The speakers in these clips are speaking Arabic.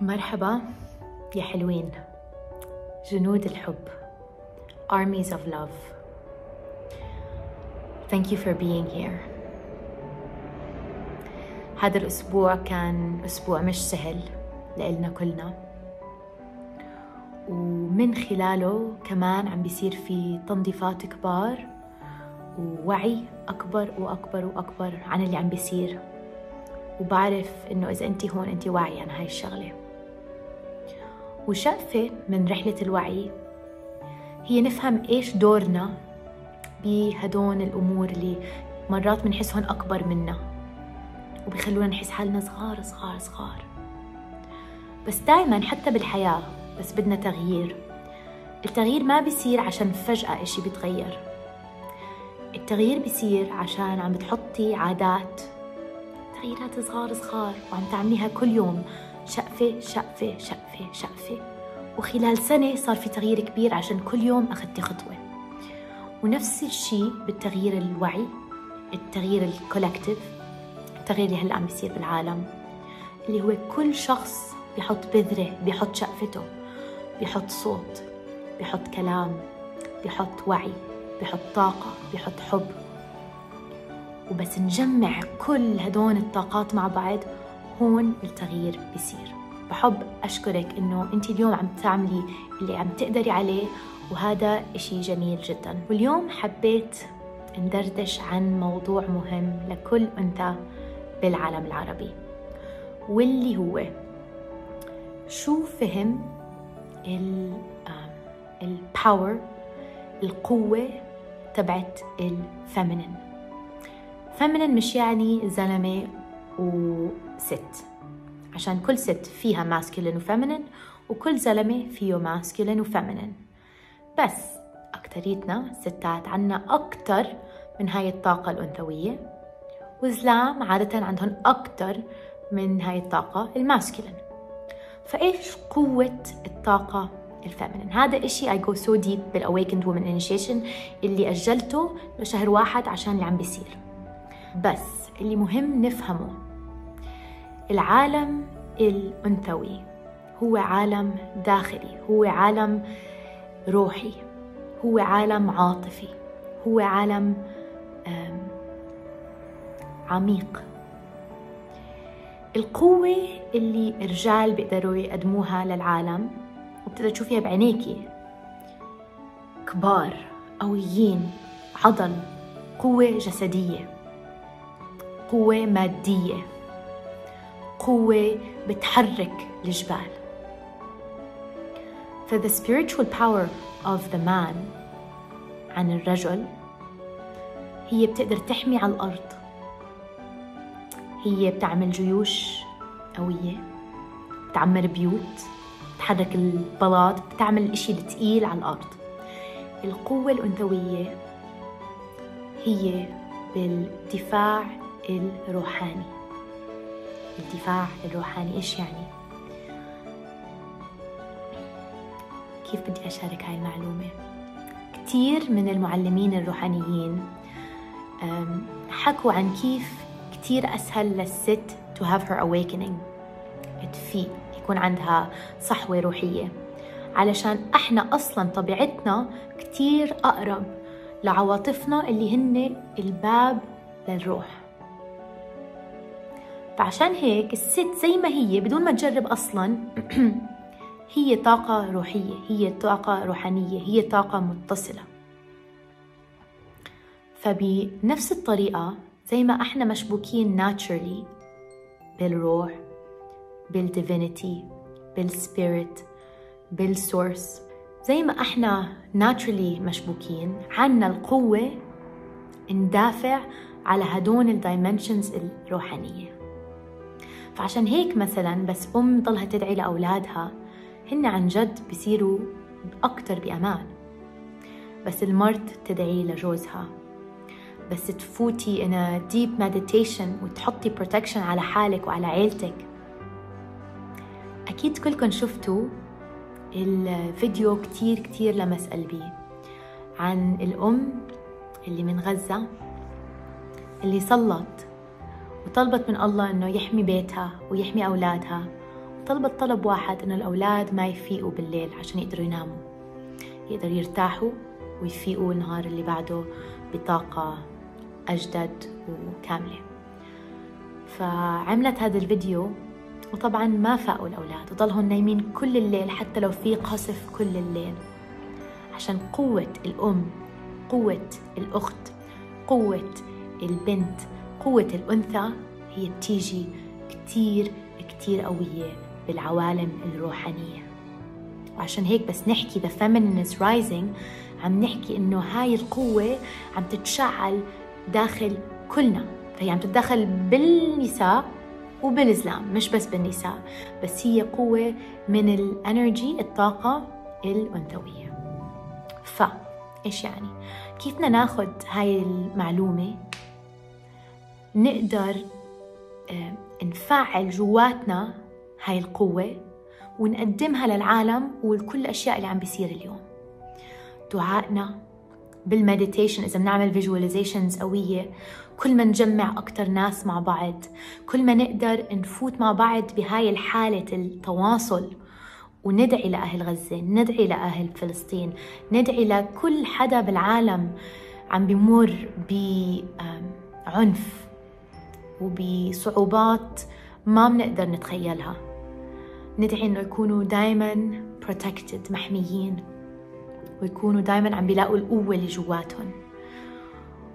مرحبا يا حلوين. جنود الحب. Armies of love. Thank you for being here. هذا الأسبوع كان أسبوع مش سهل لإلنا كلنا. ومن خلاله كمان عم بيصير في تنظيفات كبار ووعي أكبر وأكبر وأكبر عن اللي عم بيصير. وبعرف إنه إذا أنت هون أنت واعية عن هاي الشغلة. وشقفة من رحلة الوعي هي نفهم إيش دورنا بهدون الأمور اللي مرات بنحسهم أكبر منا وبيخلونا نحس حالنا صغار صغار صغار. بس دايما حتى بالحياة بس بدنا تغيير. التغيير ما بيصير عشان فجأة إشي بيتغير. التغيير بيصير عشان عم بتحطي عادات تغييرات صغار صغار وعم تعمليها كل يوم. شقفة شقفة شقفة شقفة. وخلال سنة صار في تغيير كبير عشان كل يوم أخذتي خطوة. ونفس الشيء بالتغيير الوعي التغيير الكولكتيف التغيير اللي هلأ عم بيصير بالعالم اللي هو كل شخص بيحط بذرة بيحط شقفته بيحط صوت بيحط كلام بيحط وعي بيحط طاقة بيحط حب. وبس نجمع كل هدول الطاقات مع بعض هون التغيير بيصير. بحب أشكرك إنه أنت اليوم عم تعملي اللي عم تقدري عليه وهذا إشي جميل جدا. واليوم حبيت ندردش عن موضوع مهم لكل أنثى بالعالم العربي واللي هو شو فهم ال power القوة تبعت ال feminine feminine مش يعني زلمة وست عشان كل ست فيها masculine و feminine وكل زلمة فيه masculine و feminine بس أكتريتنا ستات عنا أكتر من هاي الطاقة الأنثوية وزلام عادة عندهم أكتر من هاي الطاقة ال masculine فإيش قوة الطاقة ال feminine؟ هذا إشي I go so deep بال awakened woman initiation اللي أجلته لشهر واحد عشان اللي عم بيصير. بس اللي مهم نفهمه العالم الأنثوي هو عالم داخلي هو عالم روحي هو عالم عاطفي هو عالم عميق. القوة اللي الرجال بيقدروا يقدموها للعالم وبتقدر تشوفيها بعينيكي كبار قويين عضل قوة جسدية قوة مادية. قوة بتحرك الجبال. ف the spiritual power of the man عن الرجل هي بتقدر تحمي على الأرض. هي بتعمل جيوش قوية بتعمر بيوت بتحرك البلاط بتعمل الإشي الثقيل على الأرض. القوة الأنثوية هي بالدفاع الروحاني. الدفاع الروحاني إيش يعني؟ كيف بدي أشارك هاي المعلومة؟ كثير من المعلمين الروحانيين حكوا عن كيف كثير أسهل للست to have her awakening تفيق يكون عندها صحوة روحية علشان إحنا أصلا طبيعتنا كتير أقرب لعواطفنا اللي هن الباب للروح فعشان هيك الست زي ما هي بدون ما تجرب أصلا هي طاقة روحية هي طاقة روحانية هي طاقة متصلة. فبنفس الطريقة زي ما إحنا مشبوكين naturally بالروح بال divinity بال spirit بال source زي ما إحنا naturally مشبوكين عنا القوة ندافع على هدول ال dimensions الروحانية. فعشان هيك مثلا بس أم ضلها تدعي لأولادها هن عن جد بيصيروا أكتر بأمان. بس المرت تدعي لجوزها. بس تفوتي in a deep meditation وتحطي protection على حالك وعلى عيلتك. أكيد كلكم شفتوا الفيديو كتير كتير لمس قلبي عن الأم اللي من غزة اللي صلت. وطلبت من الله إنه يحمي بيتها ويحمي أولادها. طلبت طلب واحد إنه الأولاد ما يفيقوا بالليل عشان يقدروا يناموا. يقدروا يرتاحوا ويفيقوا النهار اللي بعده بطاقة أجدد وكاملة. فعملت هذا الفيديو وطبعا ما فاقوا الأولاد. وضلهم نايمين كل الليل حتى لو في قصف كل الليل. عشان قوة الأم قوة الأخت قوة البنت قوة الأنثى هي بتيجي كتير كتير قوية بالعوالم الروحانية. وعشان هيك بس نحكي the feminine is rising عم نحكي إنه هاي القوة عم تتشعل داخل كلنا. فهي عم تتدخل بالنساء وبالإسلام مش بس بالنساء بس هي قوة من الانرجي الطاقة الأنثوية. ف إيش يعني؟ كيف ناخد هاي المعلومة نقدر آه، نفعل جواتنا هاي القوة ونقدمها للعالم ولكل الأشياء اللي عم بيصير اليوم. دعائنا بال meditation إذا بنعمل visualizations قوية كل ما نجمع أكتر ناس مع بعض كل ما نقدر نفوت مع بعض بهاي الحالة التواصل وندعي لأهل غزة ندعي لأهل فلسطين ندعي لكل حدا بالعالم عم بمر بعنف وبصعوبات ما بنقدر نتخيلها. ندعي إنه يكونوا دايما protected محميين ويكونوا دايما عم بيلاقوا القوة اللي جواتهم.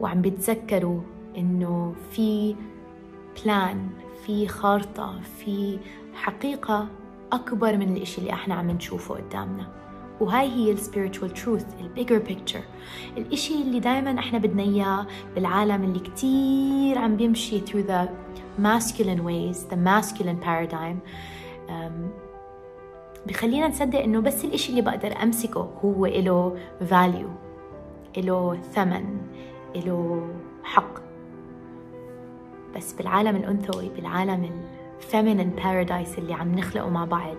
وعم بيتذكروا إنه في بلان في خارطة في حقيقة أكبر من الإشي اللي إحنا عم نشوفه قدامنا. وهاي هي ال spiritual truth ال bigger picture الإشي اللي دايما إحنا بدنا إياه بالعالم اللي كتير عم بيمشي through the masculine ways the masculine paradigm. بخلينا نصدق إنه بس الإشي اللي بقدر أمسكه هو إله value إله ثمن إله حق. بس بالعالم الأنثوي بالعالم ال feminine paradigm اللي عم نخلقه مع بعض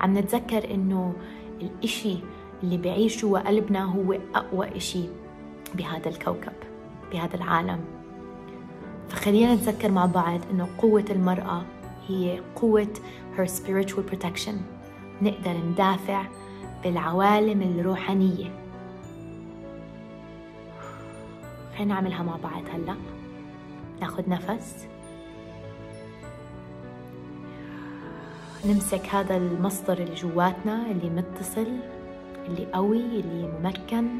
عم نتذكر إنه الإشي اللي بعيش جوا قلبنا هو أقوى إشي بهذا الكوكب بهذا العالم. فخلينا نتذكر مع بعض إنه قوة المرأة هي قوة her spiritual protection. نقدر ندافع بالعوالم الروحانية. خلينا نعملها مع بعض هلأ. ناخد نفس. نمسك هذا المصدر اللي جواتنا اللي متصل اللي قوي اللي ممكن.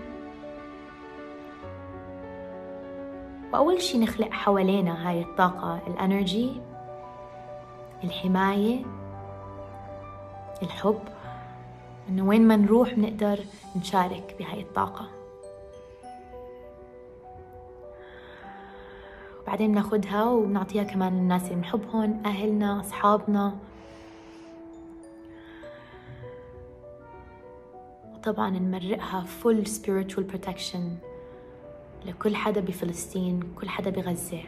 وأول شي نخلق حوالينا هاي الطاقة الانرجي الحماية الحب. إنه وين ما نروح بنقدر نشارك بهاي الطاقة. بعدين بناخدها وبنعطيها كمان للناس اللي بنحبهم أهلنا أصحابنا. وطبعا نمرقها full spiritual protection لكل حدا بفلسطين كل حدا بغزة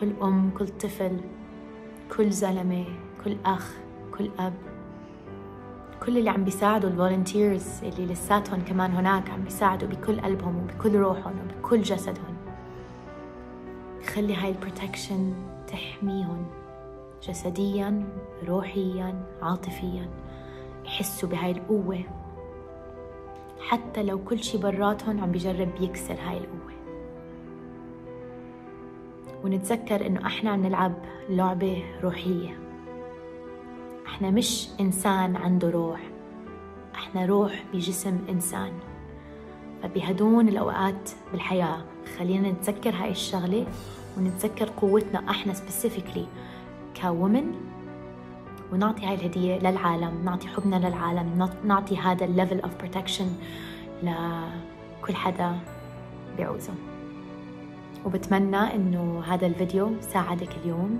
كل أم كل طفل كل زلمة كل أخ كل أب. كل اللي عم بيساعدوا ال volunteers اللي لساتهم كمان هناك عم بيساعدوا بكل قلبهم وبكل روحهم وبكل جسدهم. خلي هاي ال protection تحميهم جسديا روحيا عاطفيا. يحسوا بهاي القوة. حتى لو كل شي براتهم عم بيجرب يكسر هاي القوة. ونتذكر إنه إحنا عم نلعب لعبة روحية. إحنا مش إنسان عنده روح. إحنا روح بجسم إنسان. فبهدون الأوقات بالحياة خلينا نتذكر هاي الشغلة ونتذكر قوتنا إحنا specifically ك women ونعطي هاي الهدية للعالم نعطي حبنا للعالم نعطي هذا ال level of protection لكل حدا بيعوزه. وبتمنى إنه هذا الفيديو ساعدك اليوم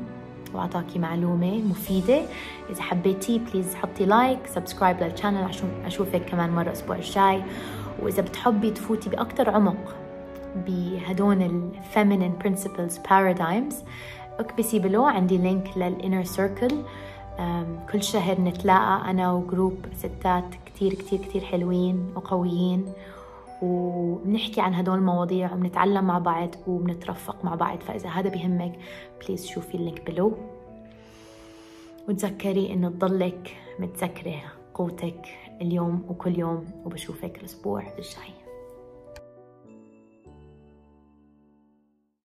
واعطاكي معلومة مفيدة. إذا حبيتي please حطي like subscribe لل channel عشان أشوفك كمان مرة الأسبوع الجاي. وإذا بتحبي تفوتي باكثر عمق بهدون ال feminine principles paradigms اكبسي below عندي link لل inner circle كل شهر نتلاقى أنا و group ستات كتير كتير كتير حلوين وقويين وبنحكي عن هدول المواضيع وبنتعلم مع بعض وبنترفق مع بعض. فإذا هذا بيهمك please شوفي ال link below وتذكري إنه تضلك متذكرة قوتك اليوم وكل يوم وبشوفك الأسبوع الجاي.